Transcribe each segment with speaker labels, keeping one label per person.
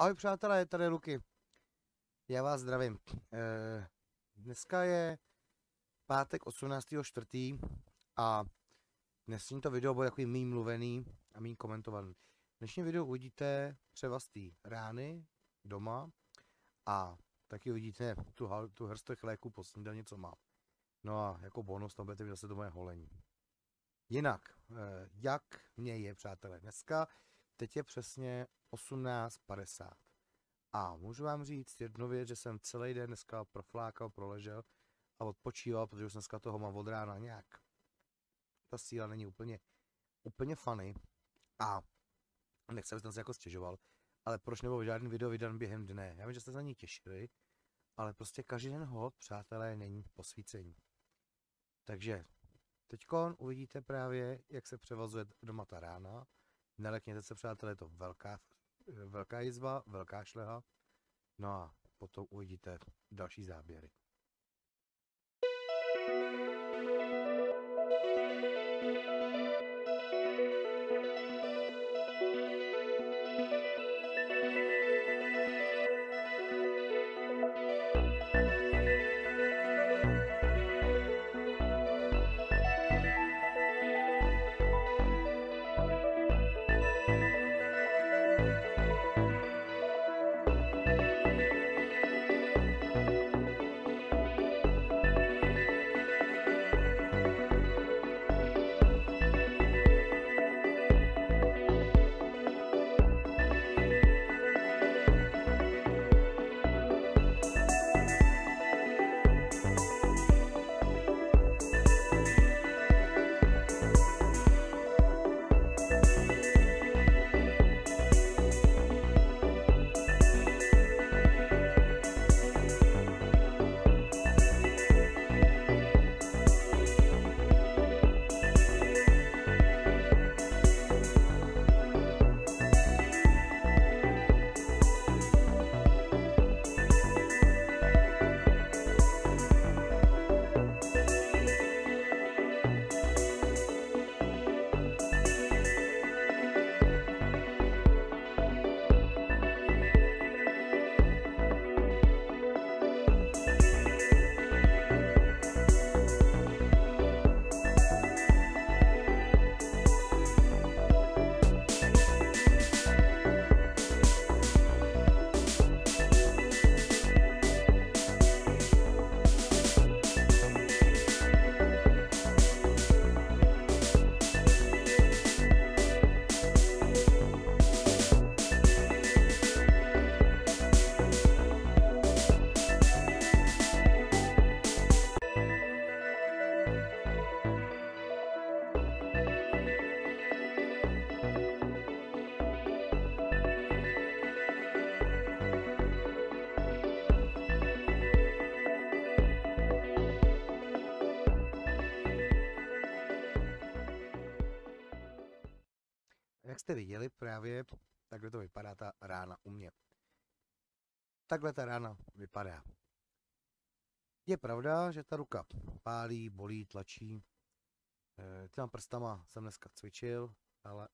Speaker 1: Ahoj přátelé, tady je Luky. Já vás zdravím. E, dneska je pátek 18.4. a dnešní to video bude takový mý mluvený a mý komentovaný. Dnešní video uvidíte převaz té rány doma a taky uvidíte tu, tu hrst těch léků po snídaní, co mám. No a jako bonus tam budete vidět zase to moje holení. Jinak, e, jak mě je, přátelé, dneska Teď je přesně 18.50. A můžu vám říct jednu věc, že jsem celý den dneska proflákal, proležel a odpočíval, protože už dneska toho mám od rána nějak. Ta síla není úplně, úplně funny. A nechci, abyste se jako stěžoval, ale proč nebo žádný video vydan během dne? Já vím, že jste na ní těšili, ale prostě každý den hod, přátelé, není posvícení. Takže teďkon uvidíte právě, jak se převazuje ta rána, Nelekněte se, přátelé, je to velká, velká jizva, velká šleha. No a potom uvidíte další záběry. Jak jste viděli právě, takhle to vypadá ta rána u mě. Takhle ta rána vypadá. Je pravda, že ta ruka pálí, bolí, tlačí. E, těma prstama jsem dneska cvičil, ale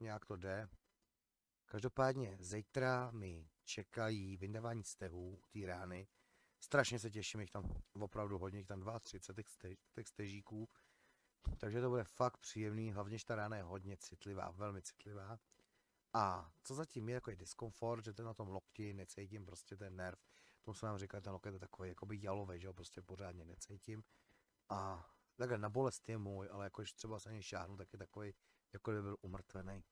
Speaker 1: nějak to jde. Každopádně zítra mi čekají vyndávání stehů té rány. Strašně se těším, jich tam opravdu hodně, jich tam 32 těch, těch stežíků. Takže to bude fakt příjemný, hlavně, že ta rána je hodně citlivá, velmi citlivá. A co zatím je jako je diskomfort, že ten na tom lokti necítím prostě ten nerv. To jsem vám říkal, ten loket je takový jakoby jalový, že ho prostě pořádně necítím. A takhle na bolest je můj, ale jakož třeba se něj šáhnu, tak je takový, jako by byl umrtvený.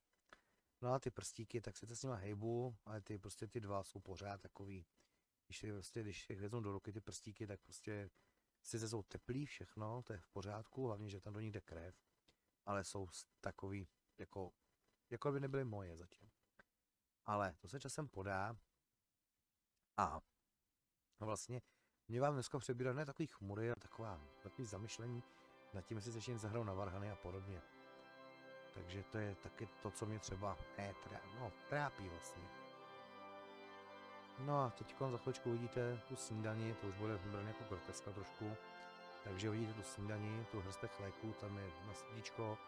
Speaker 1: No a ty prstíky, tak sice s nimi hejbu, ale ty prostě ty dva jsou pořád takový, když, prostě, když je vezmu do ruky ty prstíky, tak prostě sice jsou teplý všechno, to je v pořádku, hlavně, že tam do nich jde krev, ale jsou takový, jako, jako by nebyly moje zatím. Ale to se časem podá a vlastně mě vám dneska přebírá ne takový chmury, ale taková, takový zamyšlení nad tím, jestli se ještě zahrou na varhany a podobně. Takže to je taky to, co mě třeba ne, trá, no, trápí vlastně. No a teď za chvíličku uvidíte tu snídani, to už bude brný jako groteska trošku. Takže uvidíte tu snídani, tu hrstech léků, tam je na srdíčko,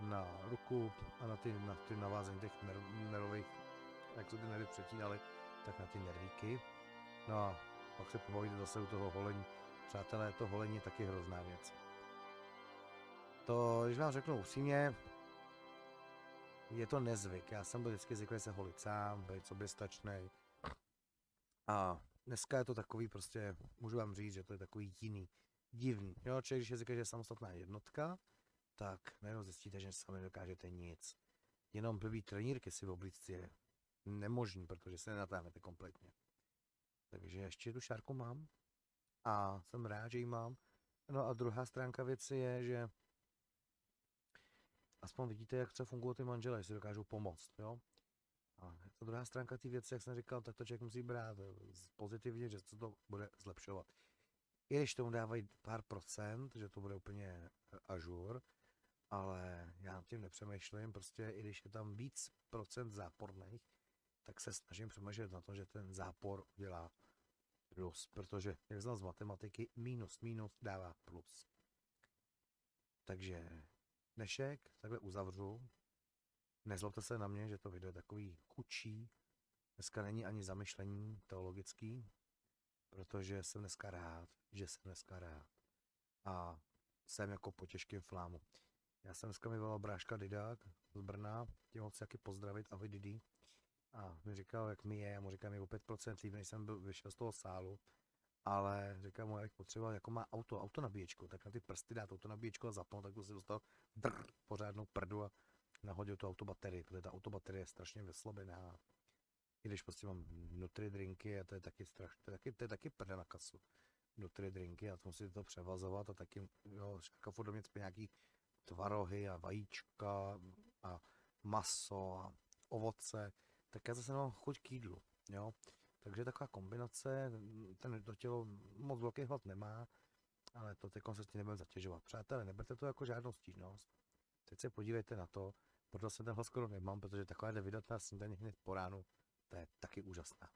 Speaker 1: na ruku a na ty, na ty navázení těch ner, nervových jak se ty nervy přetínaly, tak na ty nervíky. No a pak se pobavíte zase u toho holení. Přátelé, to holení je taky hrozná věc. To, když vám řeknu upřímně, je to nezvyk. Já jsem byl vždycky zvyklý se holit sám, být soběstačný. A dneska je to takový prostě, můžu vám říct, že to je takový jiný, divný. Jo, člověk, když je zvyklý, že je samostatná jednotka, tak najednou zjistíte, že sami nedokážete nic. Jenom blbý trenírky si v obličci je nemožný, protože se nenatáhnete kompletně. Takže ještě tu šárku mám a jsem rád, že ji mám. No a druhá stránka věci je, že aspoň vidíte, jak třeba fungují ty manželé, si dokážou pomoct, jo. A ta druhá stránka té věci, jak jsem říkal, tak to člověk musí brát eh, pozitivně, že se to bude zlepšovat. I když tomu dávají pár procent, že to bude úplně eh, ažur, ale já tím nepřemýšlím, prostě i když je tam víc procent záporných, tak se snažím přemýšlet na to, že ten zápor dělá plus, protože, jak znal z matematiky, minus minus dává plus. Takže dnešek takhle uzavřu. Nezlobte se na mě, že to video je takový chučí. Dneska není ani zamyšlení teologický, protože jsem dneska rád, že jsem dneska rád. A jsem jako po těžkém flámu. Já jsem dneska mi volal bráška Didák z Brna, tím ho chci taky pozdravit, ahoj Didi. A mi říkal, jak mi je, já mu říkám, je o 5% líp, než jsem byl, vyšel z toho sálu. Ale říkám mu, jak potřeboval, jako má auto, auto nabíječku, tak na ty prsty dát auto nabíječku a zapnout, tak to si dostal brr, pořádnou prdu a nahodil tu autobaterii, protože ta autobaterie je strašně veslabená. I když prostě mám nutri drinky a to je taky strašně, to je taky, to je taky prda na kasu. Nutri drinky a to musíte to převazovat a taky, jo, šáka furt do mě nějaký tvarohy a vajíčka a maso a ovoce, tak já zase nemám chuť k jídlu, jo. Takže taková kombinace, ten to tělo moc velký hlad nemá, ale to teď se s tím nebudeme zatěžovat. Přátelé, neberte to jako žádnou stížnost. Teď se podívejte na to, proto se ten skoro nemám, protože taková vydatná snídaně hned po ránu, to je taky úžasná.